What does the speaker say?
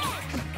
Come on.